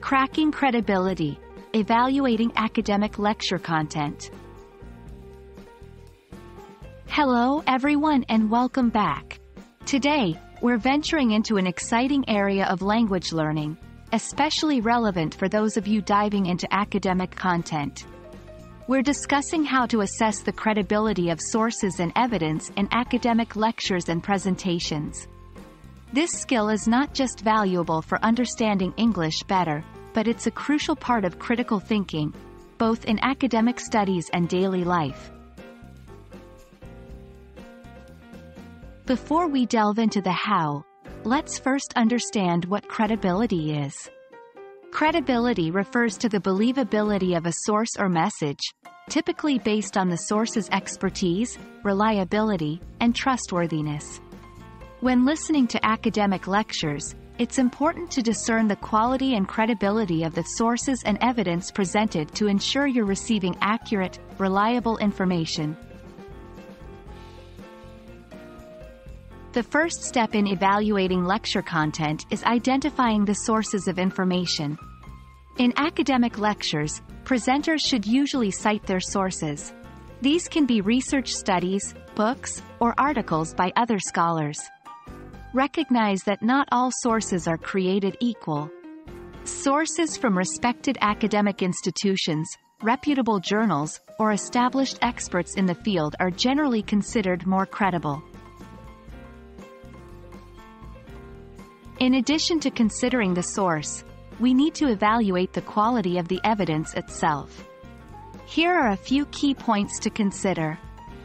Cracking credibility. Evaluating academic lecture content. Hello everyone and welcome back. Today, we're venturing into an exciting area of language learning, especially relevant for those of you diving into academic content. We're discussing how to assess the credibility of sources and evidence in academic lectures and presentations. This skill is not just valuable for understanding English better, but it's a crucial part of critical thinking, both in academic studies and daily life. Before we delve into the how, let's first understand what credibility is. Credibility refers to the believability of a source or message, typically based on the source's expertise, reliability, and trustworthiness. When listening to academic lectures, it's important to discern the quality and credibility of the sources and evidence presented to ensure you're receiving accurate, reliable information. The first step in evaluating lecture content is identifying the sources of information. In academic lectures, presenters should usually cite their sources. These can be research studies, books, or articles by other scholars recognize that not all sources are created equal. Sources from respected academic institutions, reputable journals, or established experts in the field are generally considered more credible. In addition to considering the source, we need to evaluate the quality of the evidence itself. Here are a few key points to consider.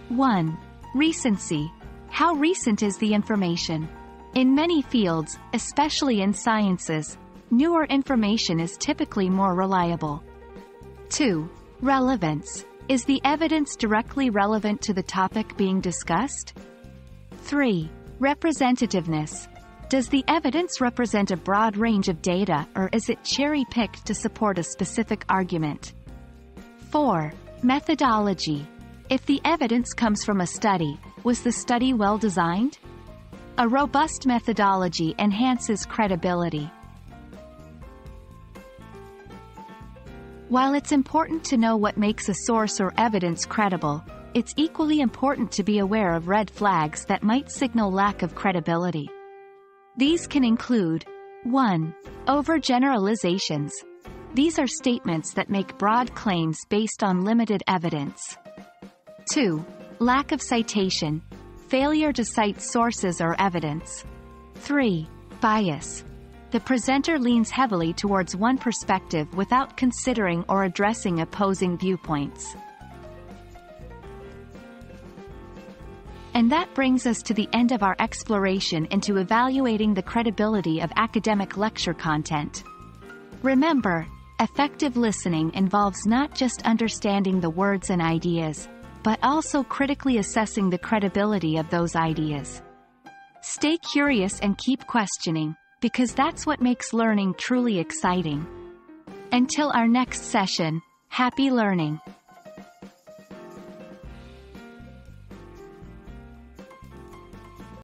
1. Recency. How recent is the information? In many fields, especially in sciences, newer information is typically more reliable. 2. Relevance. Is the evidence directly relevant to the topic being discussed? 3. Representativeness. Does the evidence represent a broad range of data or is it cherry-picked to support a specific argument? 4. Methodology. If the evidence comes from a study, was the study well designed? A robust methodology enhances credibility. While it's important to know what makes a source or evidence credible, it's equally important to be aware of red flags that might signal lack of credibility. These can include 1. Overgeneralizations. These are statements that make broad claims based on limited evidence. 2. Lack of citation failure to cite sources or evidence. 3. Bias. The presenter leans heavily towards one perspective without considering or addressing opposing viewpoints. And that brings us to the end of our exploration into evaluating the credibility of academic lecture content. Remember, effective listening involves not just understanding the words and ideas, but also critically assessing the credibility of those ideas. Stay curious and keep questioning, because that's what makes learning truly exciting. Until our next session, happy learning!